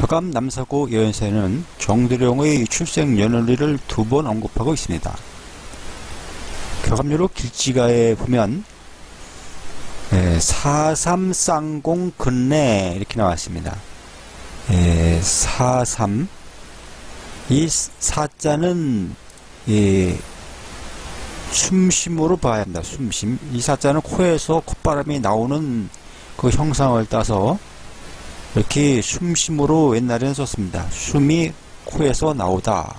켜감 남사고 여연사에는 정두령의 출생 연월일을 두 번 언급하고 있습니다. 켜감유로 길지가에 보면 예, 43쌍공 근내 이렇게 나왔습니다. 예, 43. 이 사자는 예, 숨심으로 봐야 한다. 숨심. 이 사자는 코에서 콧바람이 나오는 그 형상을 따서 이렇게 숨심으로 옛날에는 썼습니다. 숨이 코에서 나오다.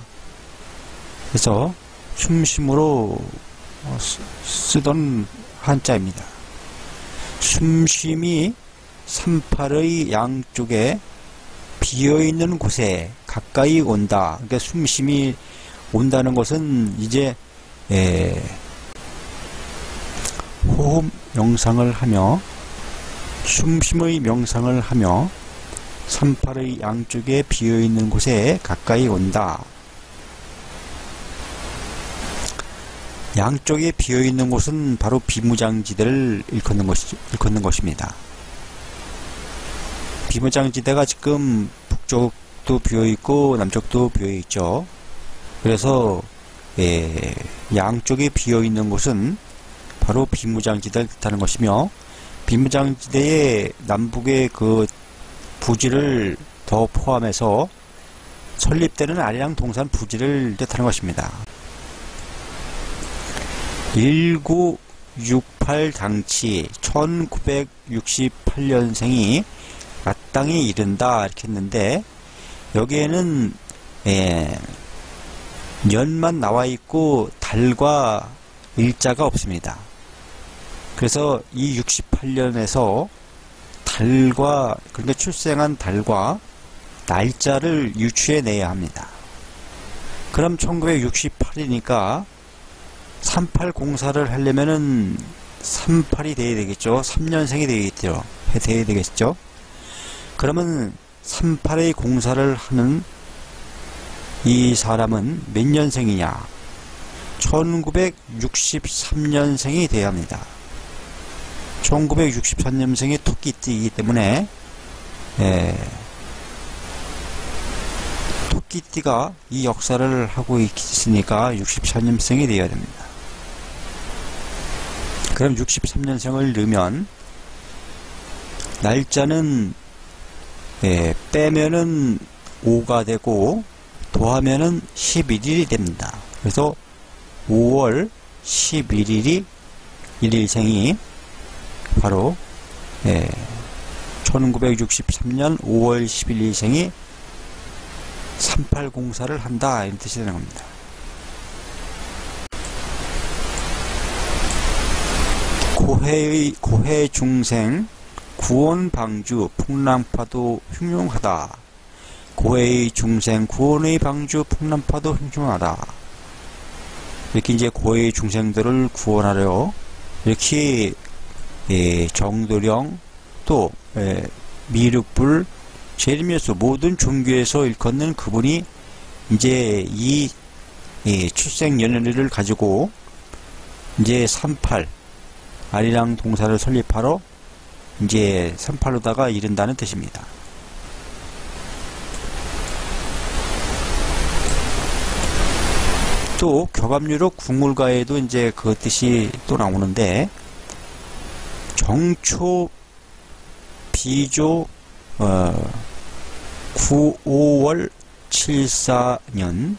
그래서 숨심으로 어, 쓰던 한자입니다. 숨쉼이 산팔의 양쪽에 비어있는 곳에 가까이 온다. 그러니까 숨쉼이 온다는 것은 이제 에, 호흡 명상을 하며 숨쉼의 명상을 하며 산팔의 양쪽에 비어있는 곳에 가까이 온다. 양쪽에 비어있는 곳은 바로 비무장지대를 일컫는, 것이, 일컫는 것입니다. 비무장지대가 지금 북쪽도 비어있고 남쪽도 비어있죠. 그래서 예, 양쪽에 비어있는 곳은 바로 비무장지대를 뜻하는 것이며 비무장지대의 남북의 그 부지를 더 포함해서 설립되는 아리랑 동산 부지를 뜻하는 것입니다. 1968 당시 1968년생이 마땅히 이른다 이렇게 했는데 여기에는 예, 년만 나와 있고 달과 일자가 없습니다. 그래서 이 68년에서 달과 그러니까 출생한 달과 날짜를 유추해 내야 합니다. 그럼 1968이니까 38 공사를 하려면은 38이 돼야 되겠죠. 3년생이 되겠죠. 돼야 되겠죠. 그러면 38의 공사를 하는 이 사람은 몇 년생이냐? 1963년생이 돼야 합니다. 1963년생이 토끼띠이기 때문에 예, 토끼띠가 이 역사를 하고 있으니까 63년생이 되어야 됩니다. 그럼 63년생을 넣으면 날짜는 예, 빼면은 5가 되고 더하면은 11일이 됩니다. 그래서 5월 11일이 1일생이 바로 예, 1963년 5월 11일생이 38공사를 한다 이런 뜻이 되는 겁니다. 고해의 고해 중생 구원 방주 풍랑파도 흉흉하다. 고해의 중생 구원의 방주 풍랑파도 흉흉하다. 이렇게 이제 고해의 중생들을 구원하려 이렇게 예, 정도령 또 예, 미륵불 제르미야서 모든 종교에서 일컫는 그분이 이제 이 예, 출생 연연을 가지고 이제 38 아리랑 동사를 설립하러 이제 38로다가 이른다는 뜻입니다. 또 교감유로 국물가에도 이제 그 뜻이 또 나오는데 정초 비조 어, 9, 5월 74년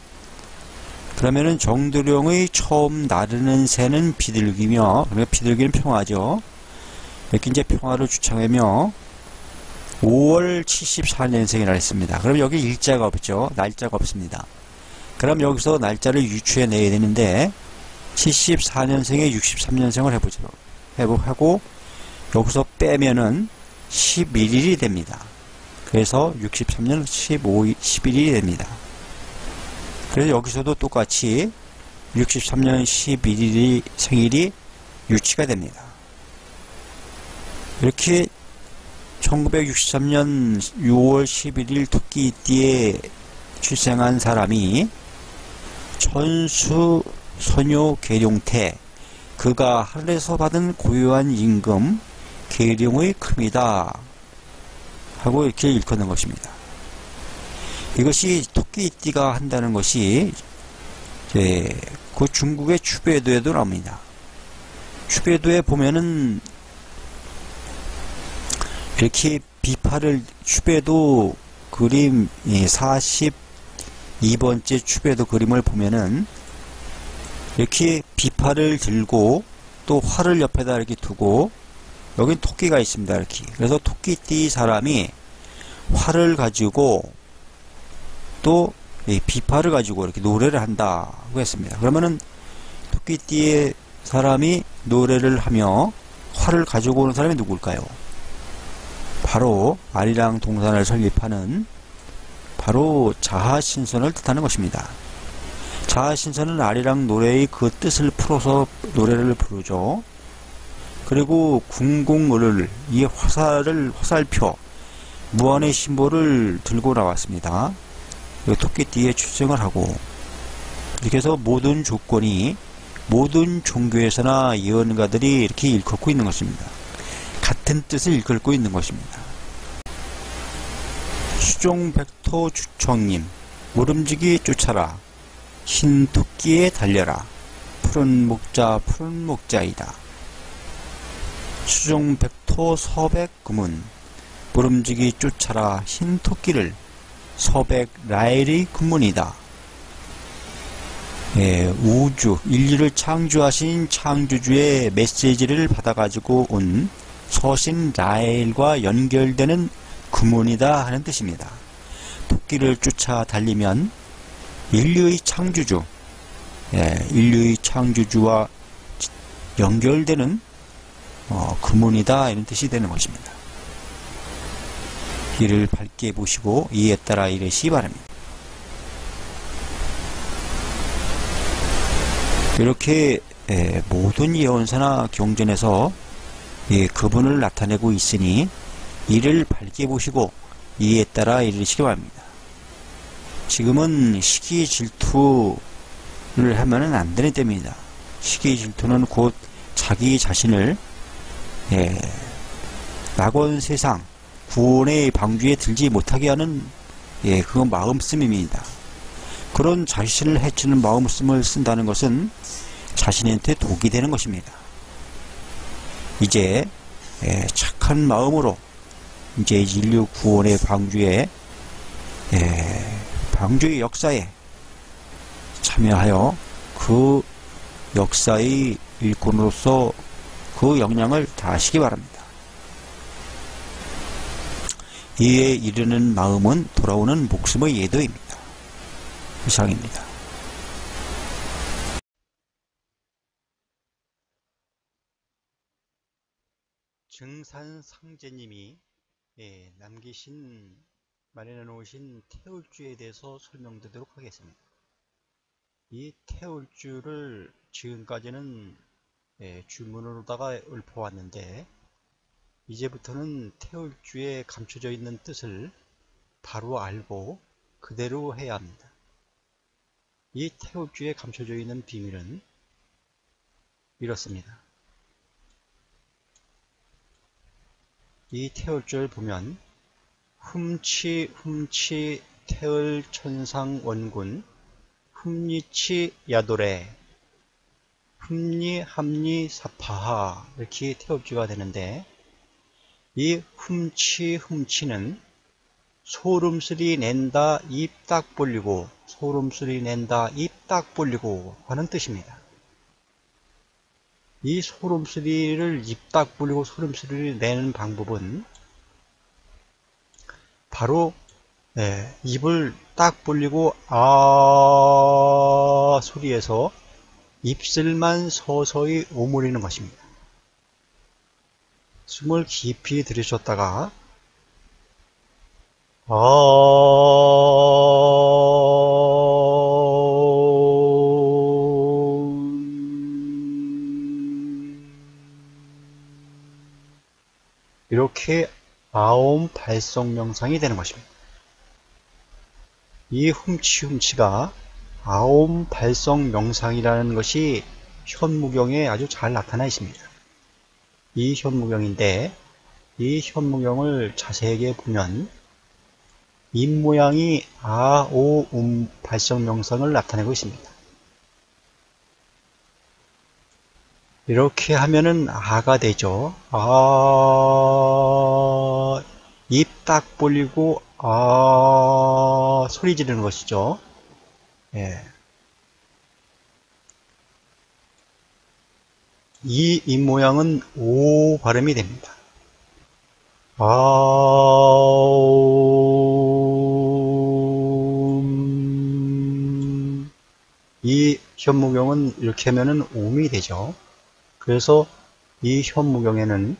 그러면은 정두령의 처음 나르는 새는 비둘기며 그러니까 비둘기는 평화죠. 이렇게 이제 평화를 주창하며 5월 74년생이라 했습니다. 그럼 여기 일자가 없죠. 날짜가 없습니다. 그럼 여기서 날짜를 유추해 내야 되는데 74년생에 63년생을 해보죠. 해보고 여기서 빼면은 11일이 됩니다. 그래서 63년 15, 11일이 됩니다. 그래서 여기서도 똑같이 63년 11일이 생일이 유치가 됩니다. 이렇게 1963년 6월 11일 토끼띠에 출생한 사람이 천수 소녀 계룡태 그가 하늘에서 받은 고유한 임금 계룡의 금이다 하고 이렇게 일컫는 것입니다. 이것이 토끼띠가 한다는 것이 예, 그 중국의 추배도에도 나옵니다. 추배도에 보면은 이렇게 비파를 추배도 그림 42번째 추배도 그림을 보면은 이렇게 비파를 들고 또 활을 옆에다 이렇게 두고 여긴 토끼가 있습니다 이렇게. 그래서 토끼띠 사람이 활을 가지고 또 비파를 가지고 이렇게 노래를 한다고 했습니다. 그러면은 토끼띠의 사람이 노래를 하며 활을 가지고 오는 사람이 누굴까요? 바로 아리랑 동산을 설립하는 바로 자하신선을 뜻하는 것입니다. 자하신선은 아리랑 노래의 그 뜻을 풀어서 노래를 부르죠. 그리고 궁공을 이 화살을 화살표 무한의 심볼을 들고 나왔습니다. 토끼띠에 출생을 하고 이렇게 해서 모든 조건이 모든 종교에서나 예언가들이 이렇게 일컫고 있는 것입니다. 같은 뜻을 일컬고 있는 것입니다. 수종백토 주청님 모름지기 쫓아라 흰 토끼에 달려라. 푸른 목자 푸른 목자이다. 수종 백토 서백 금은 부름지기 쫓아라 흰 토끼를 서백 라일이 금문이다. 예, 우주, 인류를 창조하신 창조주의 메시지를 받아가지고 온 서신 라일과 연결되는 금문이다 하는 뜻입니다. 토끼를 쫓아 달리면 인류의 창조주, 예, 인류의 창조주와 연결되는 어, 금문이다 이런 뜻이 되는 것입니다. 이를 밝게 보시고 이에 따라 이르시 바랍니다. 이렇게 예, 모든 예언사나 경전에서 예, 그분을 나타내고 있으니 이를 밝게 보시고 이에 따라 이르시기 바랍니다. 지금은 시기 질투를 하면은 안 되는 때입니다. 시기 질투는 곧 자기 자신을 예, 낙원 세상 구원의 방주에 들지 못하게 하는 예, 그건 마음씀입니다. 그런 자신을 해치는 마음씀을 쓴다는 것은 자신한테 독이 되는 것입니다. 이제 예, 착한 마음으로 이제 인류 구원의 방주에 예, 광주의 역사에 참여하여 그 역사의 일꾼으로서 그 역량을 다하시기 바랍니다. 이에 이르는 마음은 돌아오는 목숨의 예도입니다. 이상입니다. 증산상제님이 예, 남기신 마련해 놓으신 태울주에 대해서 설명드리도록 하겠습니다. 이 태울주를 지금까지는 예, 주문으로다가 읊어왔는데 이제부터는 태울주에 감춰져 있는 뜻을 바로 알고 그대로 해야 합니다. 이 태울주에 감춰져 있는 비밀은 이렇습니다. 이 태울주를 보면 흠치 흠치 태을 천상 원군 흠리치 야도래 흠리 함리 사파하 이렇게 태업주가 되는데 이 흠치 흠치는 소름소리 낸다 입 딱 벌리고 소름소리 낸다 입 딱 벌리고 하는 뜻입니다. 이 소름소리를 입 딱 벌리고 소름소리를 내는 방법은 바로 네, 입을 딱 벌리고 아 소리에서 입술만 서서히 오므리는 것입니다. 숨을 깊이 들이셨다가 아 이렇게 아옴 발성 명상이 되는 것입니다. 이 훔치훔치가 아옴 발성 명상이라는 것이 현무경에 아주 잘 나타나 있습니다. 이 현무경인데 이 현무경을 자세하게 보면 입 모양이 아, 오, 음 발성 명상을 나타내고 있습니다. 이렇게 하면은 아가 되죠. 아, 입 딱 벌리고 아 소리 지르는 것이죠. 예. 이 입 모양은 오 발음이 됩니다. 아음 이 현무경은 이렇게 하면은 옴이 되죠. 그래서 이 현무경에는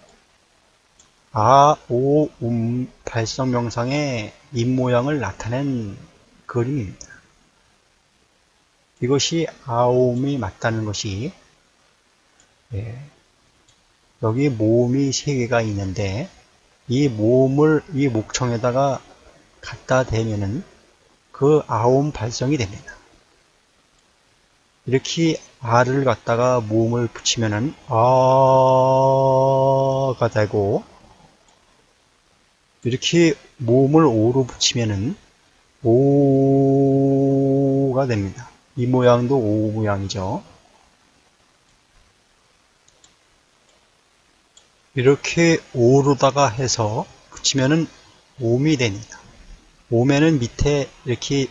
아, 오, 음 발성 명상의 입 모양을 나타낸 그림입니다. 이것이 아옴이 맞다는 것이 예, 여기 모음이 세 개가 있는데 이 모음을 이 목청에다가 갖다 대면은 그 아옴 발성이 됩니다. 이렇게 아를 갖다가 모음을 붙이면은 아가 되고 이렇게 모음을 오로 붙이면은 오가 됩니다. 이 모양도 오 모양이죠. 이렇게 오로다가 해서 붙이면은 옴이 됩니다. 옴에는 밑에 이렇게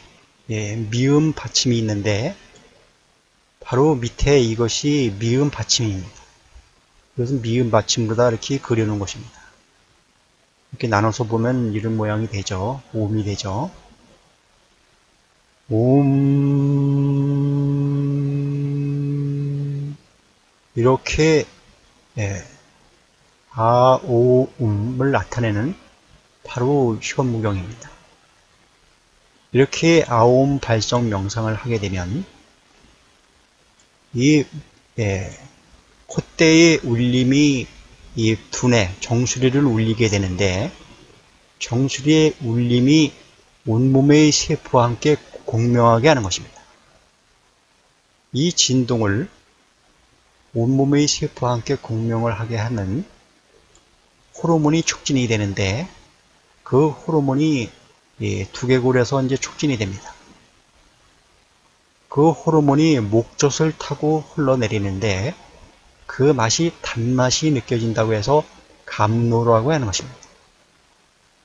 예, 미음 받침이 있는데 바로 밑에 이것이 미음 받침입니다. 이것은 미음 받침으로다 이렇게 그려놓은 것입니다. 이렇게 나눠서 보면 이런 모양이 되죠. 옴이 되죠. 옴 이렇게 예, 아, 오, 음을 나타내는 바로 시건무경입니다. 이렇게 아옴 발성 명상을 하게 되면 이 예, 콧대의 울림이 이 두뇌, 정수리를 울리게 되는데 정수리의 울림이 온몸의 세포와 함께 공명하게 하는 것입니다. 이 진동을 온몸의 세포와 함께 공명을 하게 하는 호르몬이 촉진이 되는데 그 호르몬이 두개골에서 이제 촉진이 됩니다. 그 호르몬이 목젖을 타고 흘러내리는데 그 맛이 단맛이 느껴진다고 해서 감노라고 하는 것입니다.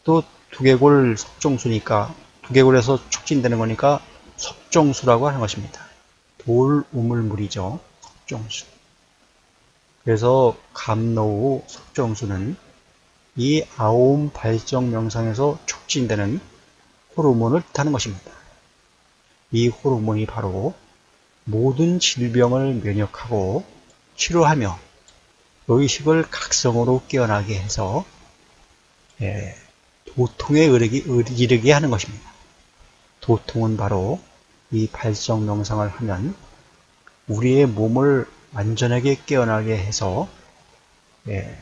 또 두개골 석종수니까 두개골에서 촉진되는 거니까 석종수라고 하는 것입니다. 돌 우물물이죠. 석종수. 그래서 감노 석종수는 이 아옴 발정 명상에서 촉진되는 호르몬을 뜻하는 것입니다. 이 호르몬이 바로 모든 질병을 면역하고 치료하며 의식을 각성으로 깨어나게 해서 예, 도통에 이르게, 이르게 하는 것입니다. 도통은 바로 이 발성 명상을 하면 우리의 몸을 완전하게 깨어나게 해서 예,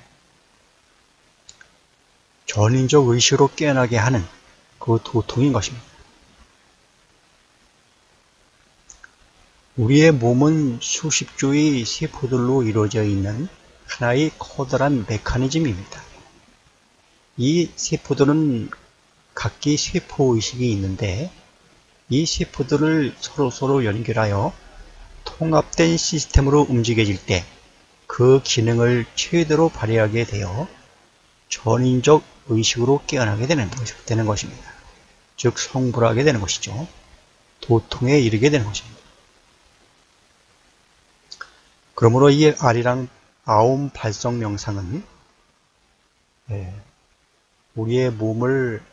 전인적 의식으로 깨어나게 하는 그 도통인 것입니다. 우리의 몸은 수십 조의 세포들로 이루어져 있는 하나의 커다란 메커니즘입니다. 이 세포들은 각기 세포의식이 있는데 이 세포들을 서로 서로 연결하여 통합된 시스템으로 움직여질 때 그 기능을 최대로 발휘하게 되어 전인적 의식으로 깨어나게 되는, 되는 것입니다. 즉 성불하게 되는 것이죠. 도통에 이르게 되는 것입니다. 그러므로 이 아리랑 아옴 발성 명상은 예, 우리의 몸을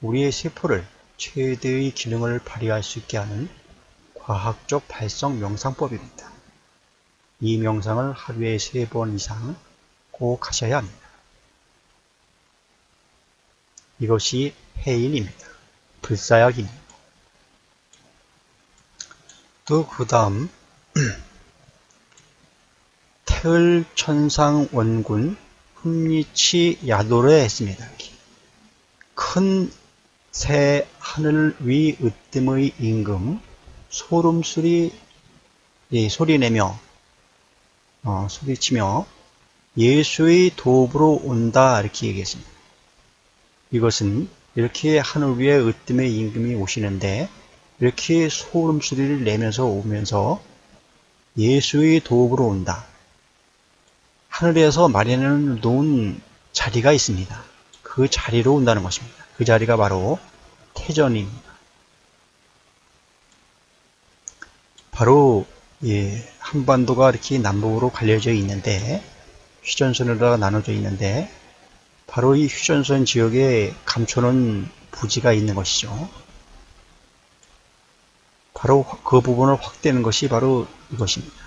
우리의 세포를 최대의 기능을 발휘할 수 있게 하는 과학적 발성 명상법입니다. 이 명상을 하루에 세 번 이상 꼭 하셔야 합니다. 이것이 해인입니다. 불사약입니다. 또 그 다음 태을 천상 원군 흠리치 야도를 했습니다. 큰 새 하늘 위 으뜸의 임금 소름소리 예, 소리내며 어, 소리치며 예수의 도읍으로 온다 이렇게 얘기했습니다. 이것은 이렇게 하늘 위에 으뜸의 임금이 오시는데 이렇게 소름 소리를 내면서 오면서 예수의 도읍으로 온다. 하늘에서 마련해 놓은 자리가 있습니다. 그 자리로 온다는 것입니다. 그 자리가 바로 태전입니다. 바로 예, 한반도가 이렇게 남북으로 갈려져 있는데 휴전선으로 나눠져 있는데 바로 이 휴전선 지역에 감춰놓은 부지가 있는 것이죠. 바로 그 부분을 확대하는 것이 바로 이것입니다.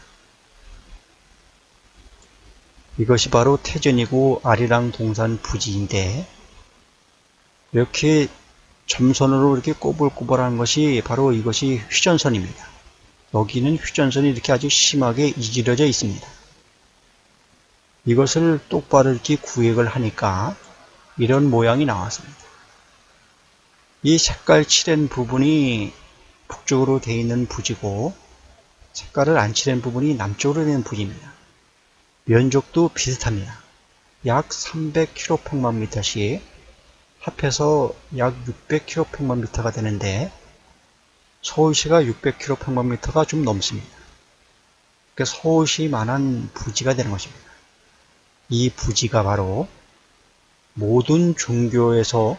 이것이 바로 태전이고 아리랑 동산 부지인데 이렇게 점선으로 이렇게 꼬불꼬불한 것이 바로 이것이 휴전선입니다. 여기는 휴전선이 이렇게 아주 심하게 이질러져 있습니다. 이것을 똑바로 이렇게 구획을 하니까 이런 모양이 나왔습니다. 이 색깔 칠한 부분이 북쪽으로 되어 있는 부지고 색깔을 안 칠한 부분이 남쪽으로 되는 부지입니다. 면적도 비슷합니다. 약 300kpm씩 합해서 약 600kpm가 되는데 서울시가 600kpm가 좀 넘습니다. 그러니까 서울시만한 부지가 되는 것입니다. 이 부지가 바로 모든 종교에서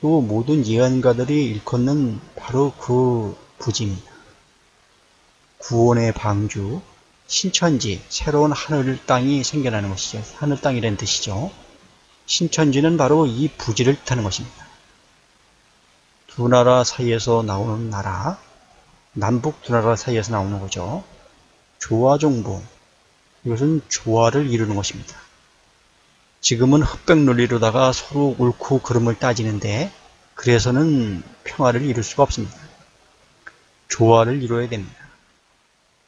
또 모든 예언가들이 일컫는 바로 그 부지입니다. 구원의 방주, 신천지, 새로운 하늘 땅이 생겨나는 것이죠. 하늘 땅이라는 뜻이죠. 신천지는 바로 이 부지를 뜻하는 것입니다. 두 나라 사이에서 나오는 나라, 남북 두 나라 사이에서 나오는 거죠. 조화정부, 이것은 조화를 이루는 것입니다. 지금은 흑백 논리로다가 서로 옳고 그름을 따지는데 그래서는 평화를 이룰 수가 없습니다. 조화를 이루어야 됩니다.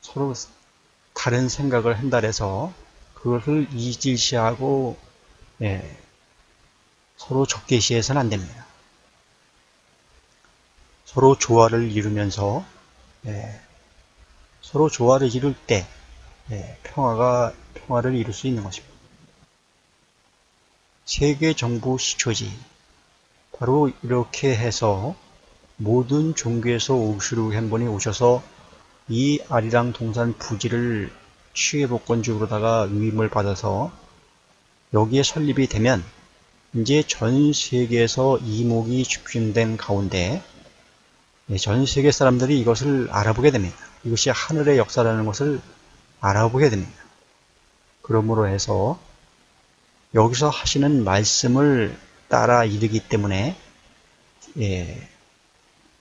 서로 다른 생각을 한달해서 그것을 이질시하고 예, 서로 적개시해서는 안 됩니다. 서로 조화를 이루면서 예, 서로 조화를 이룰 때 예, 평화가 평화를 이룰 수 있는 것입니다. 세계 정부 시초지 바로 이렇게 해서 모든 종교에서 오시루 한 분이 오셔서 이 아리랑 동산 부지를 취해복권적으로다가 위임을 받아서 여기에 설립이 되면 이제 전 세계에서 이목이 집중된 가운데 예, 전 세계 사람들이 이것을 알아보게 됩니다. 이것이 하늘의 역사라는 것을 알아보게 됩니다. 그러므로 해서 여기서 하시는 말씀을 따라 이르기 때문에 예,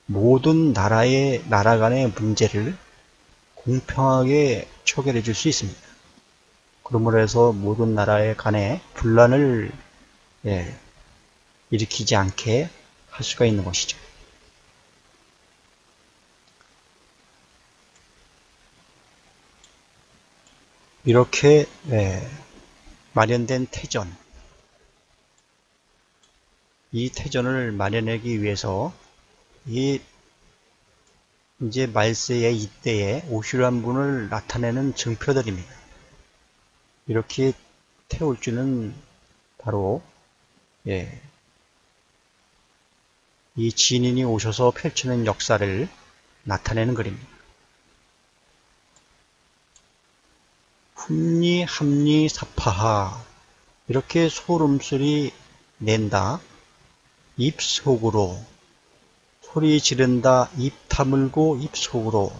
모든 나라의 나라 간의 문제를 공평하게 처결해 줄 수 있습니다. 그러므로 해서 모든 나라의 간에 분란을 예, 일으키지 않게 할 수가 있는 것이죠. 이렇게 예, 마련된 태전 이 태전을 마련하기 위해서 이 이제 말세의 이때에 오시란 분을 나타내는 증표들입니다. 이렇게 태울 줄은 바로 예, 이 진인이 오셔서 펼치는 역사를 나타내는 그림입니다. 흠리 함리 사파하 이렇게 소름소리 낸다 입속으로 소리 지른다 입 다물고 입 속으로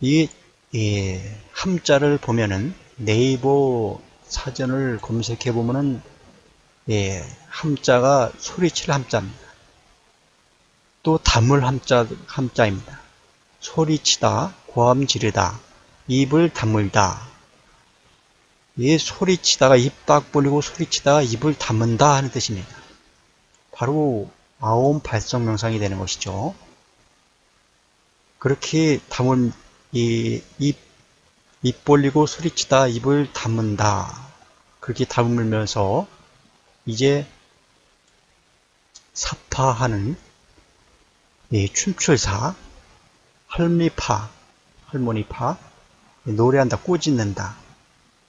이 예, 함자를 보면은 네이버 사전을 검색해 보면은 예, 함자가 소리칠 함자입니다. 또 담을 함자 함자입니다. 소리치다, 고함 지르다, 입을 다물다. 이 소리치다가 입 딱 벌리고 소리치다가 입을 다문다 하는 뜻입니다. 바로 아온 발성 명상이 되는 것이죠. 그렇게 담은 이 입, 입 벌리고 소리치다 입을 다문다. 그렇게 다물면서 이제 사파하는 이 춤출사, 할미파, 할머니파, 노래한다, 꾸짖는다.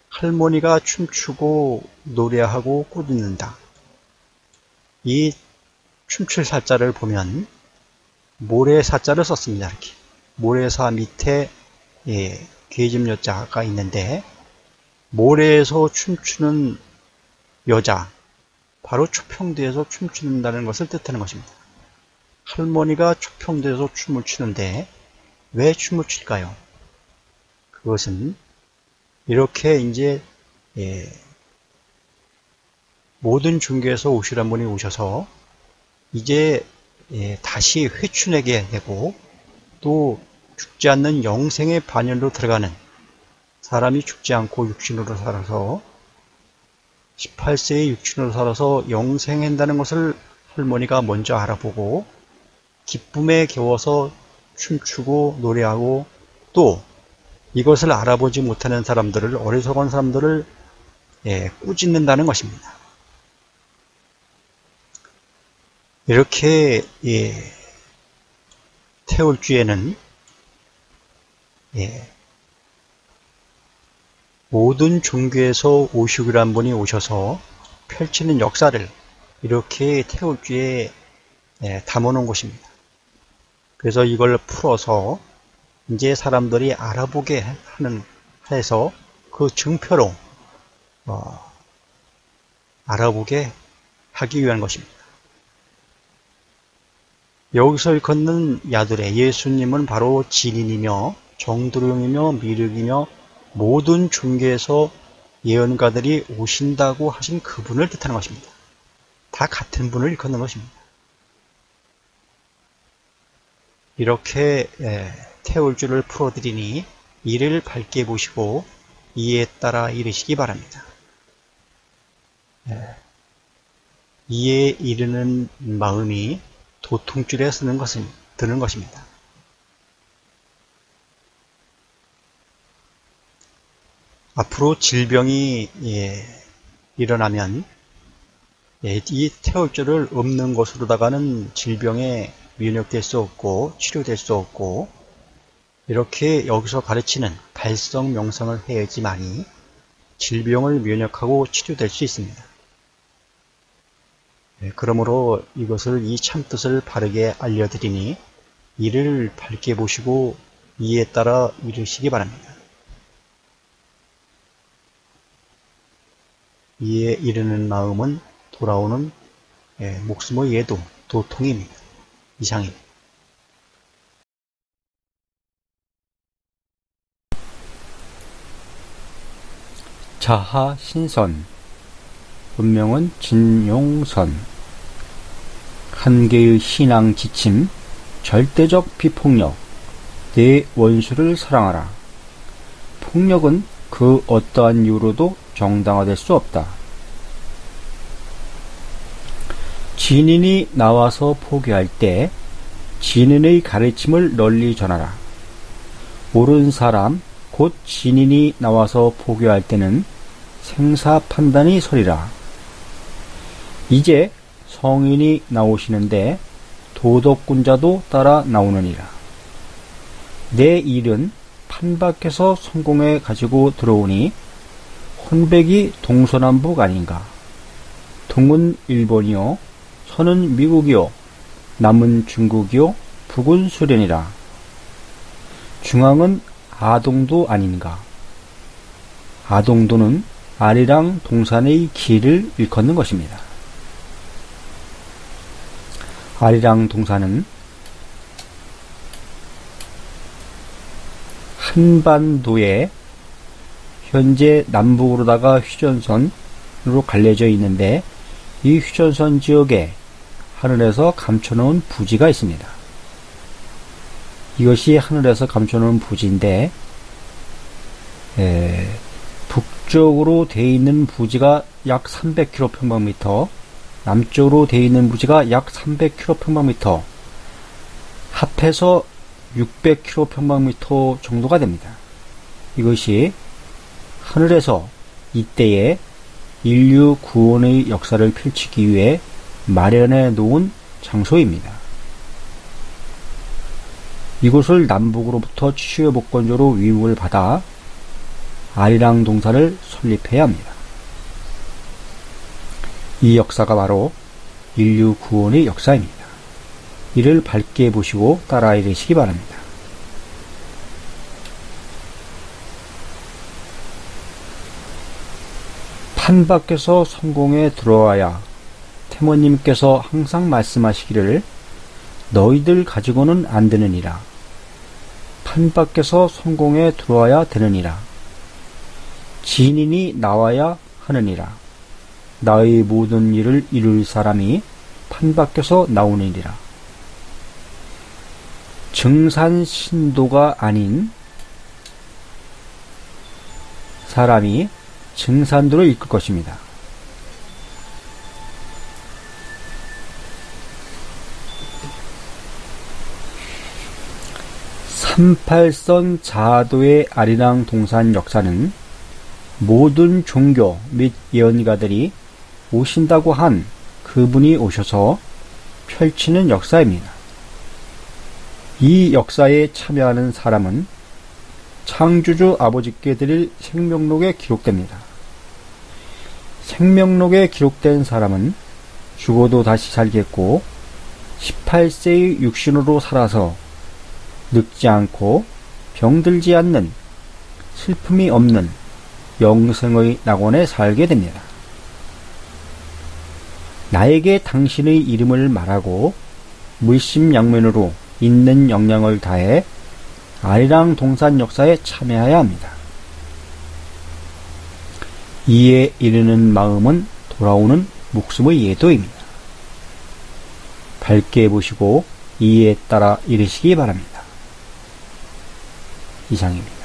할머니가 춤추고 노래하고 꾸짖는다. 이 춤출 사자를 보면 모래 사자를 썼습니다. 이렇게 모래사 밑에 예, 괴집 여자가 있는데 모래에서 춤추는 여자 바로 초평대에서 춤춘다는 것을 뜻하는 것입니다. 할머니가 초평대에서 춤을 추는데 왜 춤을 출까요? 그것은 이렇게 이제 예, 모든 종교에서 오시란 분이 오셔서 이제 예, 다시 회춘하게 되고 또 죽지 않는 영생의 반연으로 들어가는 사람이 죽지 않고 육신으로 살아서 18세의 육신으로 살아서 영생한다는 것을 할머니가 먼저 알아보고 기쁨에 겨워서 춤추고 노래하고 또 이것을 알아보지 못하는 사람들을 어리석은 사람들을 예, 꾸짖는다는 것입니다. 이렇게 예, 태울 주에는 예, 모든 종교에서 오시기란 분이 오셔서 펼치는 역사를 이렇게 태울주에 예, 담아놓은 것입니다. 그래서 이걸 풀어서 이제 사람들이 알아보게 하는 해서 그 증표로 어, 알아보게 하기 위한 것입니다. 여기서 일컫는 야들의 예수님은 바로 진인이며 정두령이며 미륵이며 모든 종교에서 예언가들이 오신다고 하신 그분을 뜻하는 것입니다. 다 같은 분을 일컫는 것입니다. 이렇게 태울 줄을 풀어드리니 이를 밝게 보시고 이에 따라 이르시기 바랍니다. 이에 이르는 마음이 도통줄에 쓰는 것은 드는 것입니다. 앞으로 질병이 예, 일어나면 예, 이 태울줄을 없는 것으로다가는 질병에 면역될 수 없고 치료될 수 없고 이렇게 여기서 가르치는 발성 명상을 해야지만이 질병을 면역하고 치료될 수 있습니다. 네, 그러므로 이것을 이 참뜻을 바르게 알려드리니 이를 밝게 보시고 이에 따라 이르시기 바랍니다. 이에 이르는 마음은 돌아오는 예, 목숨의 예도, 도통입니다. 이상입니다. 자하 신선 본명은 진용선 한계의 신앙 지침 절대적 비폭력 내 원수를 사랑하라 폭력은 그 어떠한 이유로도 정당화될 수 없다. 진인이 나와서 포기할 때 진인의 가르침을 널리 전하라. 옳은 사람, 곧 진인이 나와서 포기할 때는 생사 판단이 서리라. 이제 성인이 나오시는데 도덕군자도 따라 나오느니라. 내 일은 판 밖에서 성공해 가지고 들어오니 혼백이 동서남북 아닌가. 동은 일본이요, 서는 미국이요, 남은 중국이요, 북은 소련이라. 중앙은 아동도 아닌가. 아동도는 아리랑 동산의 길을 일컫는 것입니다. 아리랑 동산은 한반도에 현재 남북으로다가 휴전선으로 갈려져 있는데 이 휴전선 지역에 하늘에서 감춰놓은 부지가 있습니다. 이것이 하늘에서 감춰놓은 부지인데 에, 북쪽으로 되어 있는 부지가 약 300km 남쪽으로 되어 있는 부지가 약 300km 합해서 600km 정도가 됩니다. 이것이 하늘에서 이때에 인류 구원의 역사를 펼치기 위해 마련해 놓은 장소입니다. 이곳을 남북으로부터 치유 복권조로 위임을 받아 아리랑 동산을 설립해야 합니다. 이 역사가 바로 인류 구원의 역사입니다. 이를 밝게 보시고 따라 이르시기 바랍니다. 판 밖에서 성공에 들어와야 태모님께서 항상 말씀하시기를 너희들 가지고는 안 되느니라. 판 밖에서 성공에 들어와야 되느니라. 진인이 나와야 하느니라. 나의 모든 일을 이룰 사람이 판 밖에서 나오느니라. 증산 신도가 아닌 사람이 증산도를 이끌 것입니다. 38선 자도의 아리랑 동산 역사는 모든 종교 및 예언가들이 오신다고 한 그분이 오셔서 펼치는 역사입니다. 이 역사에 참여하는 사람은 창조주 아버지께 드릴 생명록에 기록됩니다. 생명록에 기록된 사람은 죽어도 다시 살겠고 18세의 육신으로 살아서 늙지 않고 병들지 않는 슬픔이 없는 영생의 낙원에 살게 됩니다. 나에게 당신의 이름을 말하고 물심양면으로 있는 역량을 다해 아리랑 동산 역사에 참여해야 합니다. 이에 이르는 마음은 돌아오는 목숨의 예도입니다. 밝게 보시고 이에 따라 이르시기 바랍니다. 이상입니다.